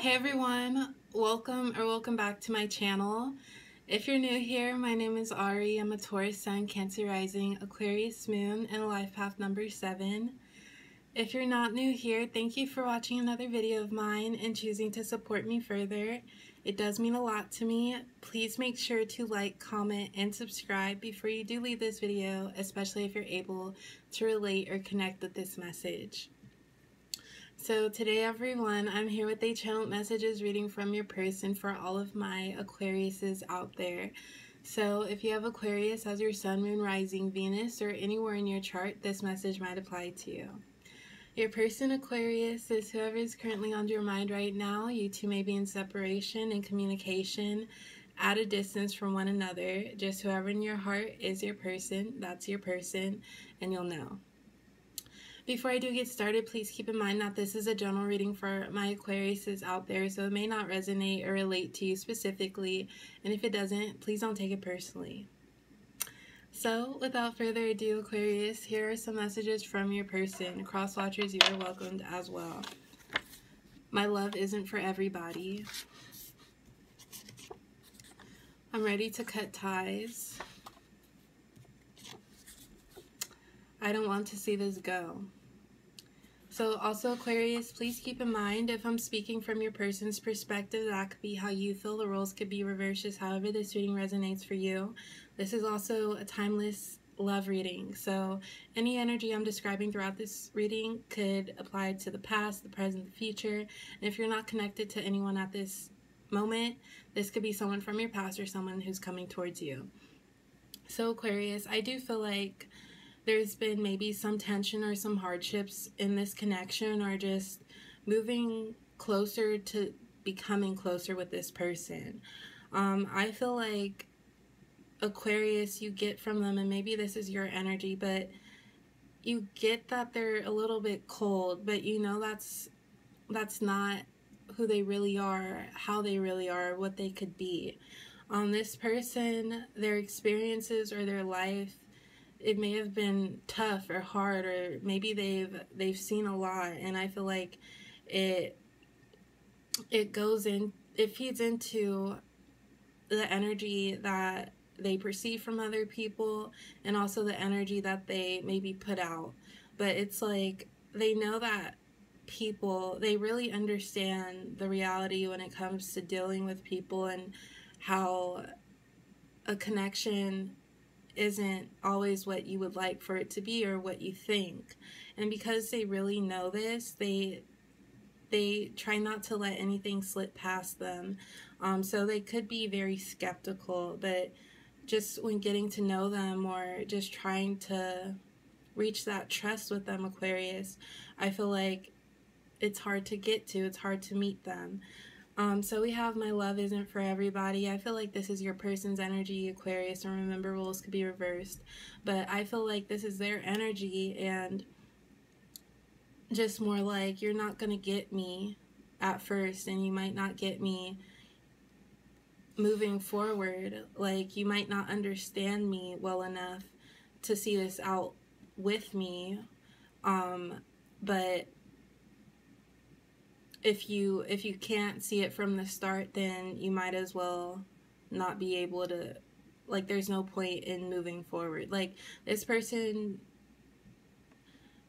Hey everyone, welcome or welcome back to my channel. If you're new here, my name is Ari. I'm a Taurus Sun, Cancer Rising, Aquarius Moon, and Life Path number 7. If you're not new here, thank you for watching another video of mine and choosing to support me further. It does mean a lot to me. Please make sure to like, comment, and subscribe before you do leave this video, especially if you're able to relate or connect with this message. So today everyone, I'm here with a channel messages reading from your person for all of my Aquariuses out there. So if you have Aquarius as your sun, moon, rising, Venus, or anywhere in your chart, this message might apply to you. Your person Aquarius is whoever is currently on your mind right now. You two may be in separation and communication at a distance from one another. Just whoever in your heart is your person, that's your person, and you'll know. Before I do get started, please keep in mind that this is a general reading for my Aquariuses out there, so it may not resonate or relate to you specifically, and if it doesn't, please don't take it personally. So, without further ado, Aquarius, here are some messages from your person. Cross watchers, you are welcomed as well. My love isn't for everybody. I'm ready to cut ties. I don't want to see this go. So also Aquarius, please keep in mind if I'm speaking from your person's perspective, that could be how you feel. The roles could be reversed just however this reading resonates for you. This is also a timeless love reading. So any energy I'm describing throughout this reading could apply to the past, the present, the future. And if you're not connected to anyone at this moment, this could be someone from your past or someone who's coming towards you. So Aquarius, I do feel like there's been maybe some tension or some hardships in this connection or just moving closer to becoming closer with this person. Um, I feel like Aquarius, you get from them, and maybe this is your energy, but you get that they're a little bit cold, but you know that's that's not who they really are, how they really are, what they could be. Um, this person, their experiences or their life it may have been tough or hard or maybe they've they've seen a lot and I feel like it it goes in it feeds into the energy that they perceive from other people and also the energy that they maybe put out. But it's like they know that people they really understand the reality when it comes to dealing with people and how a connection isn't always what you would like for it to be or what you think. And because they really know this, they they try not to let anything slip past them. Um, so they could be very skeptical, but just when getting to know them or just trying to reach that trust with them, Aquarius, I feel like it's hard to get to, it's hard to meet them. Um, so we have My Love Isn't For Everybody. I feel like this is your person's energy, Aquarius, and remember roles could be reversed. But I feel like this is their energy and just more like you're not going to get me at first and you might not get me moving forward. Like you might not understand me well enough to see this out with me. Um, but if you if you can't see it from the start then you might as well not be able to like there's no point in moving forward. Like this person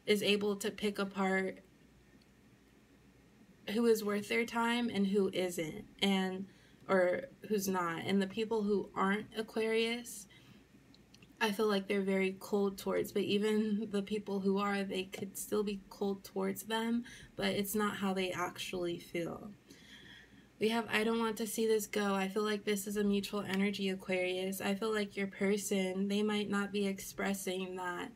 is able to pick apart who is worth their time and who isn't and or who's not. And the people who aren't aquarius I feel like they're very cold towards, but even the people who are, they could still be cold towards them, but it's not how they actually feel. We have, I don't want to see this go. I feel like this is a mutual energy, Aquarius. I feel like your person, they might not be expressing that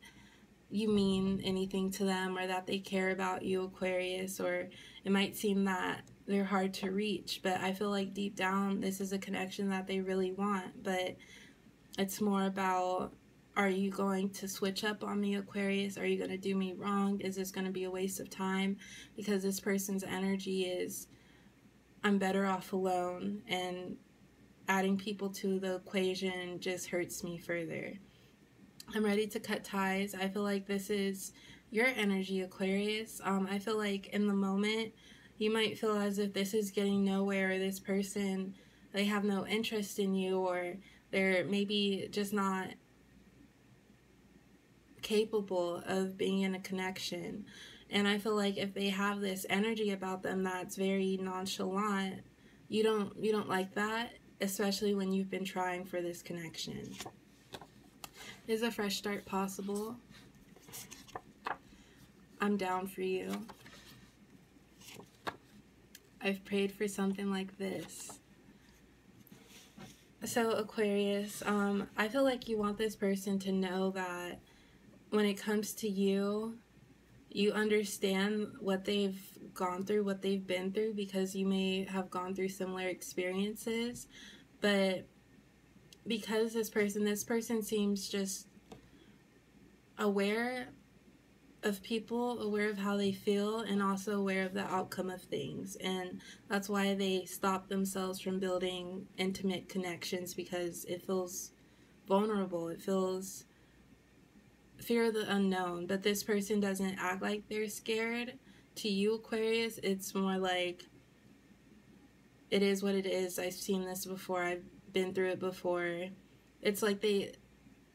you mean anything to them or that they care about you, Aquarius, or it might seem that they're hard to reach, but I feel like deep down, this is a connection that they really want, but it's more about are you going to switch up on me, Aquarius? Are you going to do me wrong? Is this going to be a waste of time? Because this person's energy is, I'm better off alone, and adding people to the equation just hurts me further. I'm ready to cut ties. I feel like this is your energy, Aquarius. Um, I feel like in the moment, you might feel as if this is getting nowhere or this person they have no interest in you or they're maybe just not capable of being in a connection. And i feel like if they have this energy about them that's very nonchalant you don't you don't like that especially when you've been trying for this connection. Is a fresh start possible? I'm down for you. I've prayed for something like this. So, Aquarius, um, I feel like you want this person to know that when it comes to you, you understand what they've gone through, what they've been through, because you may have gone through similar experiences. But because this person, this person seems just aware of people, aware of how they feel, and also aware of the outcome of things. And that's why they stop themselves from building intimate connections because it feels vulnerable. It feels fear of the unknown. But this person doesn't act like they're scared. To you, Aquarius, it's more like it is what it is. I've seen this before. I've been through it before. It's like they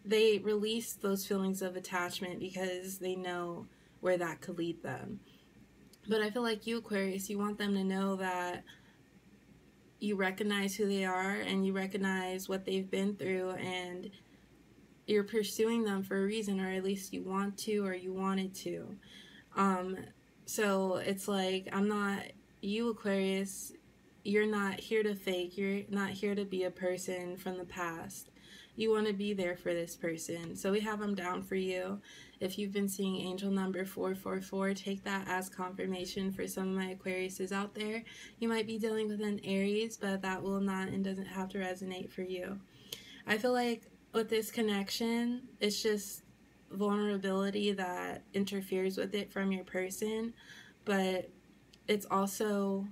they release those feelings of attachment because they know where that could lead them. But I feel like you, Aquarius, you want them to know that you recognize who they are and you recognize what they've been through and you're pursuing them for a reason or at least you want to or you wanted to. Um, so it's like, I'm not, you, Aquarius, you're not here to fake. You're not here to be a person from the past you want to be there for this person. So we have them down for you. If you've been seeing angel number 444, take that as confirmation for some of my Aquariuses out there. You might be dealing with an Aries, but that will not and doesn't have to resonate for you. I feel like with this connection, it's just vulnerability that interferes with it from your person, but it's also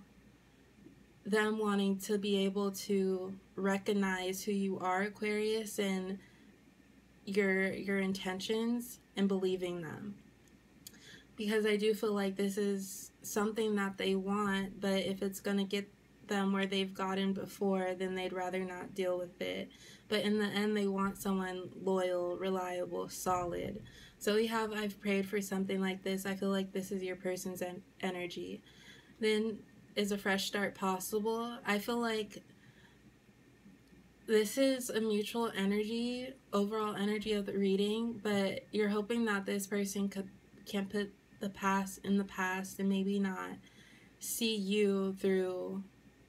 them wanting to be able to recognize who you are Aquarius and your your intentions and believing them. Because I do feel like this is something that they want but if it's going to get them where they've gotten before then they'd rather not deal with it. But in the end they want someone loyal reliable solid. So we have I've prayed for something like this. I feel like this is your person's en- energy. Then is a fresh start possible? I feel like this is a mutual energy, overall energy of the reading, but you're hoping that this person could can put the past in the past and maybe not see you through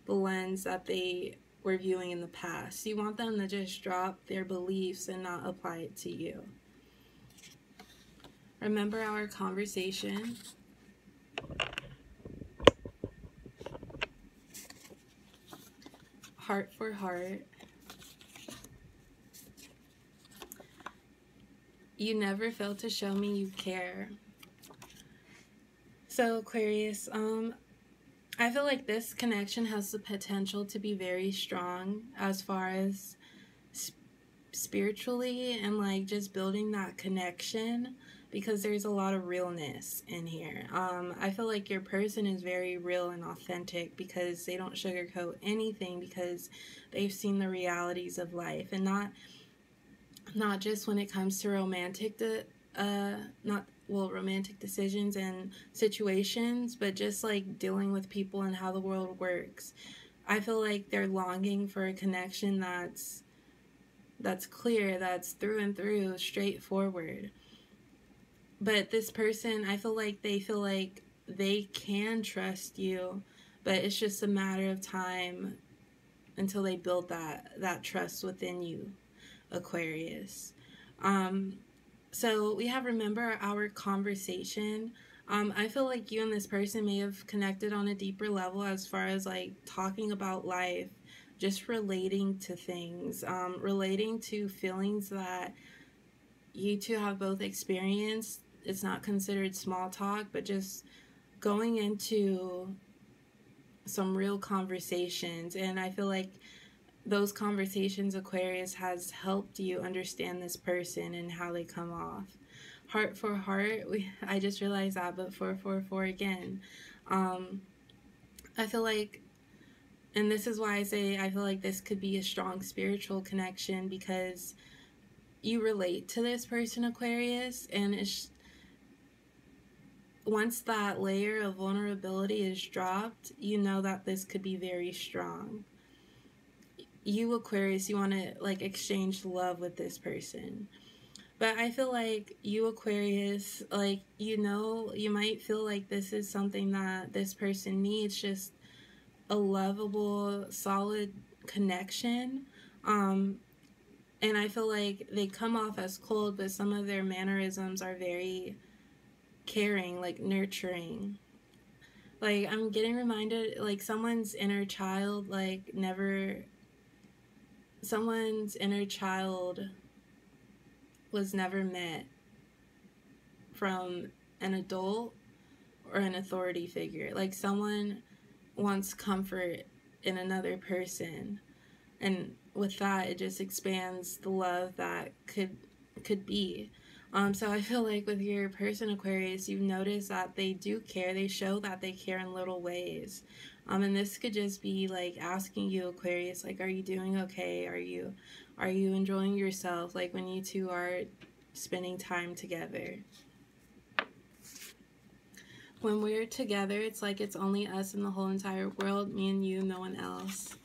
the lens that they were viewing in the past. You want them to just drop their beliefs and not apply it to you. Remember our conversation heart for heart. You never fail to show me you care. So, Aquarius, um, I feel like this connection has the potential to be very strong as far as sp- spiritually and like just building that connection because there's a lot of realness in here. Um, I feel like your person is very real and authentic because they don't sugarcoat anything because they've seen the realities of life and not not just when it comes to romantic de- uh not well romantic decisions and situations but just like dealing with people and how the world works. I feel like they're longing for a connection that's that's clear, that's through and through straightforward but this person i feel like they feel like they can trust you but it's just a matter of time until they build that that trust within you aquarius. Um so we have remember our conversation. Um i feel like you and this person may have connected on a deeper level as far as like talking about life just relating to things um relating to feelings that you two have both experienced it's not considered small talk, but just going into some real conversations. And I feel like those conversations, Aquarius, has helped you understand this person and how they come off. Heart for heart, we I just realized that, but 444 again. Um, I feel like, and this is why I say I feel like this could be a strong spiritual connection because you relate to this person, Aquarius, and it's once that layer of vulnerability is dropped, you know that this could be very strong. You, Aquarius, you want to like exchange love with this person. But I feel like you, Aquarius, like, you know, you might feel like this is something that this person needs just a lovable, solid connection. Um, and I feel like they come off as cold, but some of their mannerisms are very caring, like nurturing. Like I'm getting reminded like someone's inner child like never someone's inner child was never met from an adult or an authority figure. Like someone wants comfort in another person. And with that it just expands the love that could could be. Um, so I feel like with your person Aquarius, you notice that they do care. They show that they care in little ways. Um, and this could just be like asking you Aquarius, like, are you doing okay? Are you, are you enjoying yourself? Like when you two are spending time together. When we're together, it's like it's only us in the whole entire world, me and you, no one else.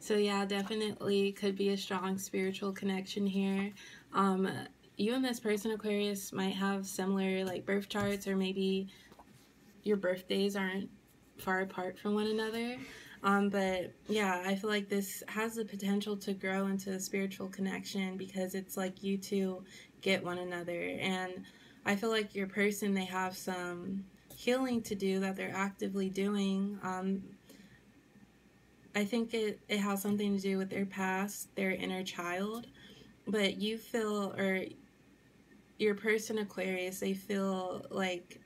So yeah, definitely could be a strong spiritual connection here. Um, you and this person, Aquarius, might have similar like birth charts or maybe your birthdays aren't far apart from one another. Um, but yeah, I feel like this has the potential to grow into a spiritual connection because it's like you two get one another. And I feel like your person, they have some healing to do that they're actively doing. Um, I think it, it has something to do with their past, their inner child. But you feel, or your person Aquarius, they feel like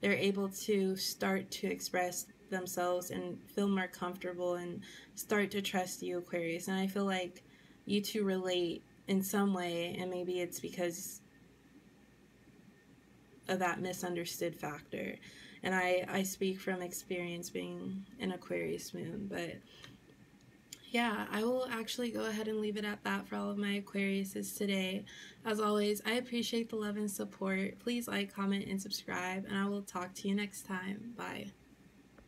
they're able to start to express themselves and feel more comfortable and start to trust you, Aquarius. And I feel like you two relate in some way, and maybe it's because of that misunderstood factor. And I, I speak from experience being an Aquarius moon, but yeah, I will actually go ahead and leave it at that for all of my Aquariuses today. As always, I appreciate the love and support. Please like, comment, and subscribe, and I will talk to you next time. Bye.